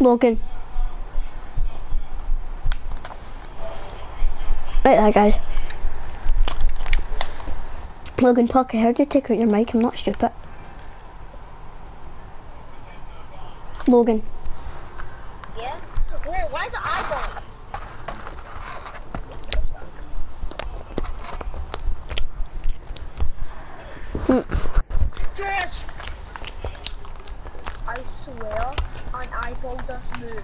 Logan. Right there, guys. Logan, talk. I heard you take out your mic. I'm not stupid. Logan. Yeah? Whoa, why is it eyeballs? Hmm. George! I swear just moved.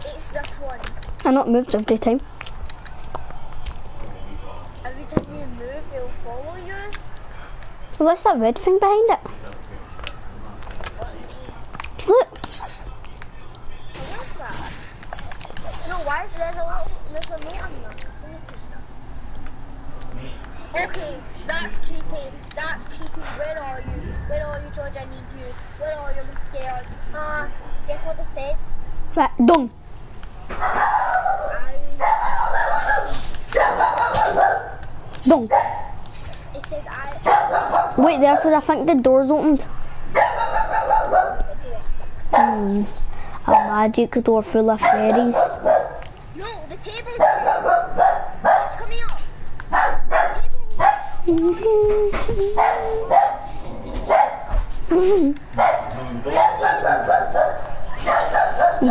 It's this one. I'm not moved every time. Every time you move, it'll follow you. What's that red thing behind it? Look. What is that? No, why is there a little, there's a note on that? Okay, that's creepy. That's creepy. Where are you? Where are you, George? I need you. Where are you? I'm scared. Ah, uh, guess what they said? Right, done. I, Done. it I. Wait there, because I think the door's opened. Hmm. A magic door full of fairies. No, the table's It's coming up. The table. You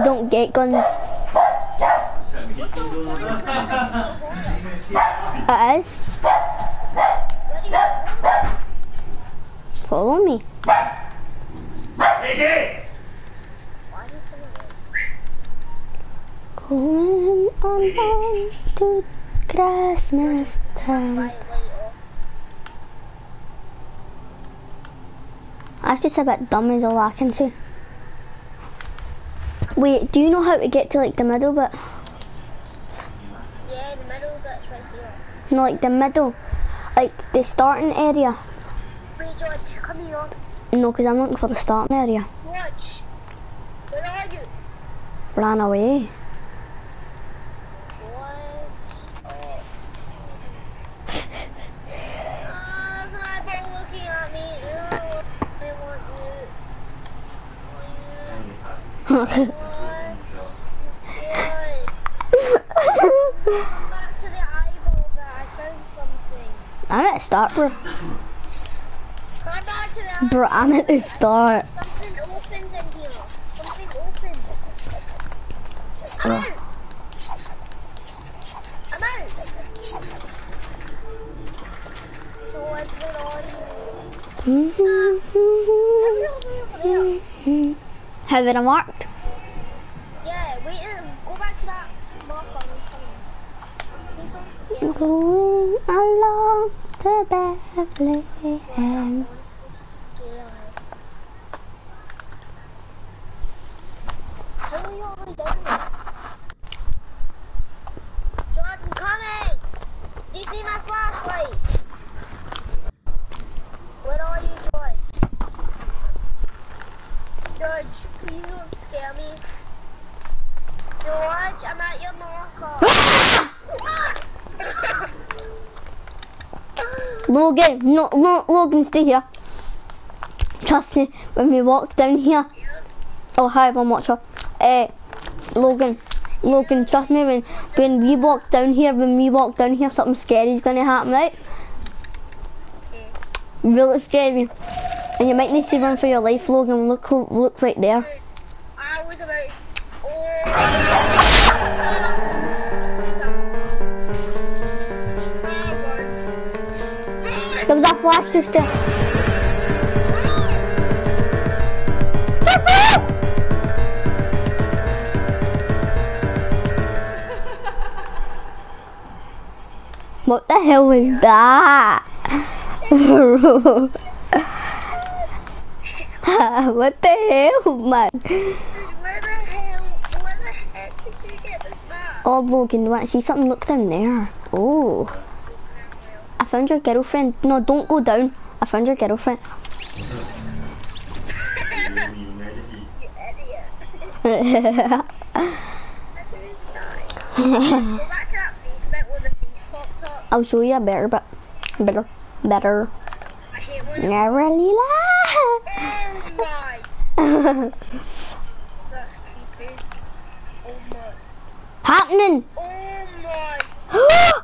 don't get guns. You Follow me. Going on to Christmas time. Right later. That's just a bit dumb is all I can say. Wait, do you know how to get to like the middle bit? Yeah, the middle bit's right here. No, like the middle. Like the starting area. Wait, George, come here. No, because I'm looking for the starting area. Watch. Where are you? Ran away. What? Oh. Ah, there's an eyeball looking at me. Ew. I want you. I want you. What? I'm scared. Come back to the eyeball, but I found something. I'm at the start, bro. Come back Bro, I'm at the start. Something opened in here. Something opened. I'm Oh. out. I'm out. George, where are you? Hurry over there. Have it marked? Yeah, wait, uh, go back to that it's coming. Please don't steal. Going along to Bethlehem. I'm scared. How are you all the way down there? George, I'm coming! Do you see my flashlight? Where are you, George? George, please don't scare me. George, I'm at your marker. Logan, no, no, Logan, stay here. Trust me, when we walk down here, oh hi, I'm watcher. Uh, Logan, Logan, trust me, when when we walk down here, when we walk down here, something scary is gonna happen, right? okay. Really scary, and you might need to run for your life, Logan. Look, look right there. Was a flash just there. What the hell was that? what the hell, man? Where the hell? Where the heck did you get this map? Oh, Logan, want to see something? Look down there. Oh, I found your girlfriend. No, don't go down. I found your girlfriend. I'll Go back to that basement where the face popped up. show you a better, but better, better. I hate when it Never lie. My. That's creepy. My. Happening. Oh.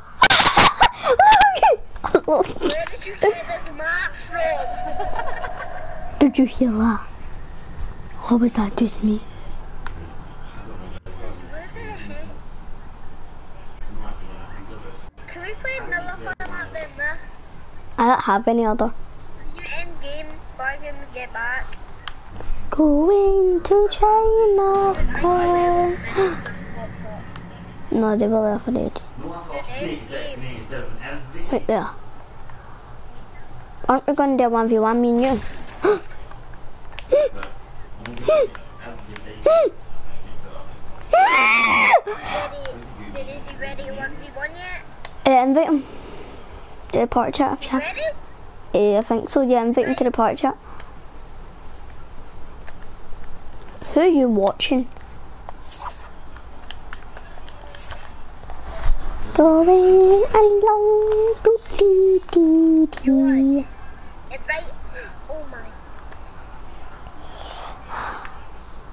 Where did you get this map from? Did you hear that? What was that just me? Where the heck? Can we play another map than this? I don't have any other. You end game so I can get back? Going to China. I swear this for- just popped. No, they will ever did. Right there. Aren't we going to do 1v1, me and you? Did is he ready 1v1 yet? Invite him the party chat if you. Ready? Uh, I think so, yeah, invite him to the party chat. Who are you watching? Going along, doo dee dee dee. Oh my.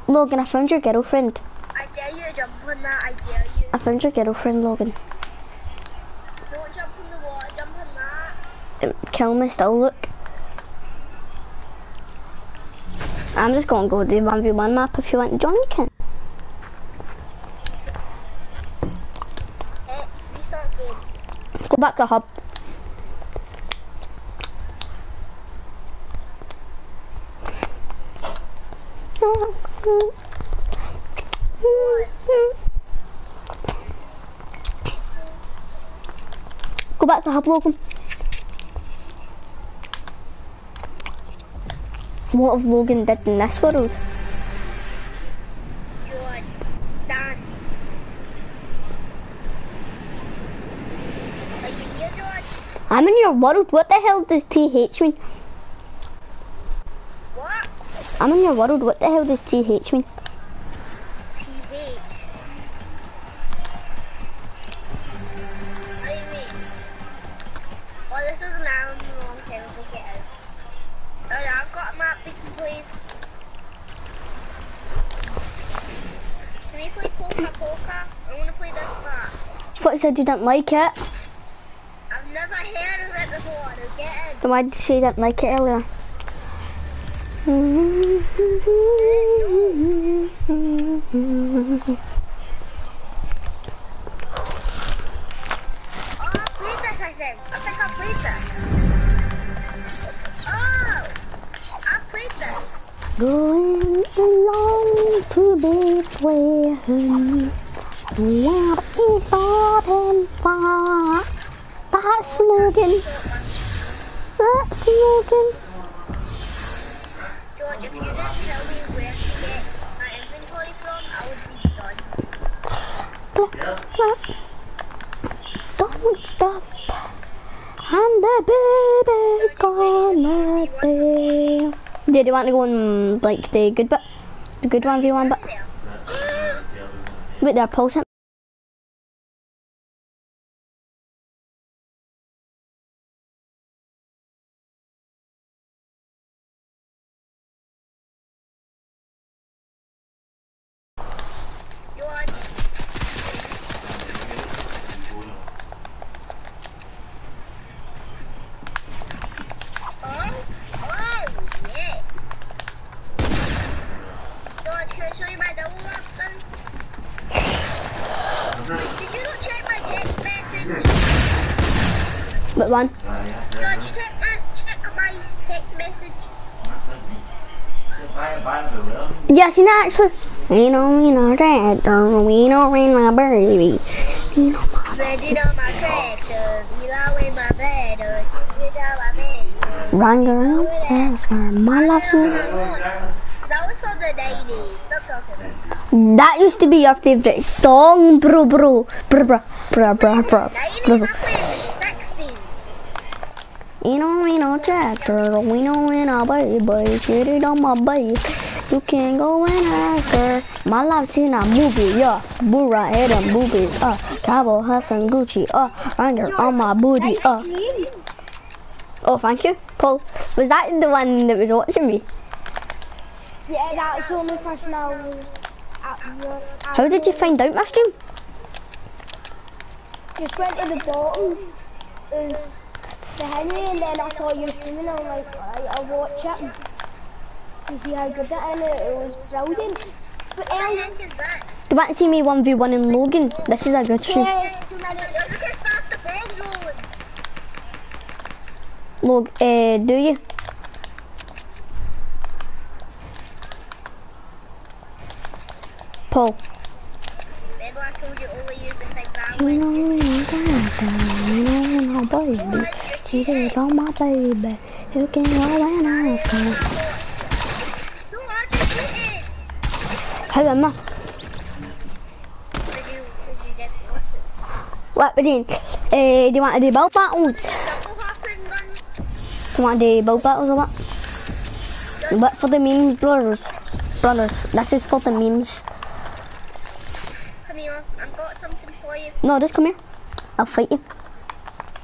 Logan, I found your girlfriend. I dare you to jump on that. I dare you. I found your girlfriend, Logan. Don't jump in the water. Jump on that. Uh, Kill me still, look. I'm just gonna go do 1v1 map if you want to join, you can. Eh. Go back to hub. Go back to Logan. What if Logan did in this world? I'm in your world. What the hell does TH mean? I'm in your world. What the hell does TH mean? TV. What do you mean? Oh, this was an island a long time ago. Get out. Oh, Alright, I've got a map we can play. Can we play Polka Polka? I want to play this map. thought you said you didn't like it. I've never heard of it before. Get in. Then why did you say you didn't like it earlier? Going along to be playing. Where is starting far. That's Logan. That's Logan. George, if you didn't tell me where to get my inventory from, I would be done. Don't stop. And the baby's gonna be. Did you want to go on like the good bit? The good one, v1 bit? There. Wait there, pause it. George. Oh, oh, yeah. George, can I show you my double weapon? Did you not check my text message? But one. George, check my, check my text message. Yes, you know, actually. We know, we know, tractor. We know, we know, baby. Know, Ready on my tractor, be away my bed, uh, out my bed. run, girl, ask her. My love's you. That was from the 90s. Stop talking. That used to be your favorite song, bro, bro. Bro, bro, bro, bro, bro, bro. 90s, I bro. played in the 60s. We know, we know, tractor. We know, we know, baby. Shit it on my baby. You can't go and ask her. My love's in a movie, yeah. Right head and boobies, uh. Cowboy hats and Gucci, uh. Ranger on my booty, uh. Oh, thank you, Paul. Was that in the one that was watching me? Yeah, that's the only person I uh, How did you find out my stream? Just went to the bottom the Henry and then I saw you streaming and I'm like, alright, I'll watch it and see how good it is and it, it was brilliant. But um, heck is that? Do you want to see me 1v1 in Logan? This is a good stream. yeah, Look how fast the ball's rolling. Log, uh, do you? Paul. Remember I told you only use the thing that You way? know, you know, my baby. She is on my baby. You can go when I ask her. No, I just did it. How am I? Did you, did you get lost? What, but then, uh, do you want to do build battles? Do you want to do build battles or what? What for the memes, brothers? Brothers, this is for the memes. Come here, I've got something for you. No, just come here. I'll fight you.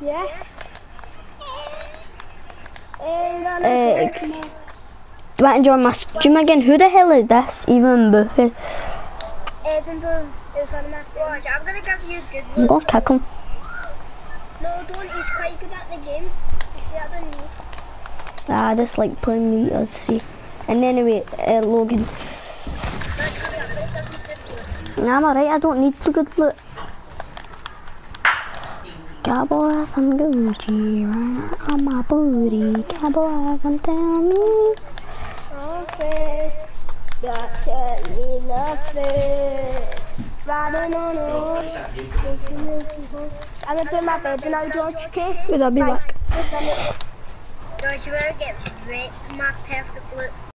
Yeah. And I'm gonna Do you want to join my stream again? Who the hell is this? Even Buffy. Edinburgh is one of my. Watch, I'm gonna give you good I'm gonna kick him. No, don't. He's quite good at the game. He's better than me. Ah, I just like playing me as free. And anyway, uh, Logan. Let's hurry up, let's give you good look. Nah, I'm alright, I don't need the good loot. Cowboy some Gucci right on my booty. Cowboy can tell me. Okay. Got to me nothing. Riding on a horse. I'm gonna do my bed now, George. Okay. Wait, I'll be back. Just a minute. George, you better get to my perfect look.